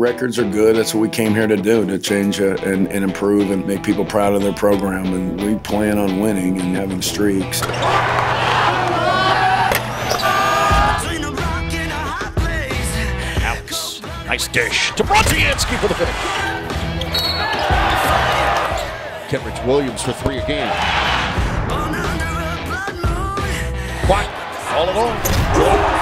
Records are good. That's what we came here to do, to change uh, and, and improve and make people proud of their program. And we plan on winning and having streaks. Alex, nice dish to Brodziansky for the finish. Kenrich Williams for three again. Kouat, all alone.